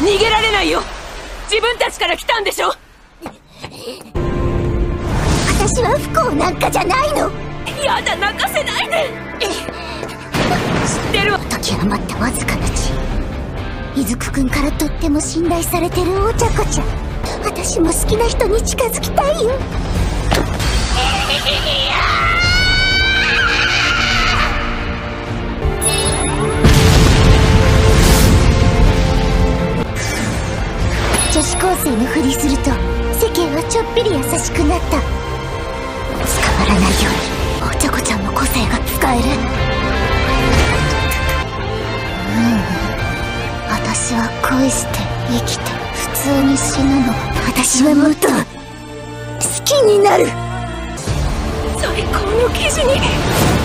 逃げられないよ。自分たちから来たんでしょ？私は不幸なんかじゃないの。やだ泣かせないで。知ってるわ。時余ったわずかな血伊豆くんからとっても信頼されてるお茶子ちゃん。私も好きな人に近づきたいよ女子高生のふりすると世間はちょっぴり優しくなった。捕まらないようにお茶子ちゃんの個性が使える。うん。私は恋して生きて普通に死ぬの私はもっと好きになる。最高の記事に。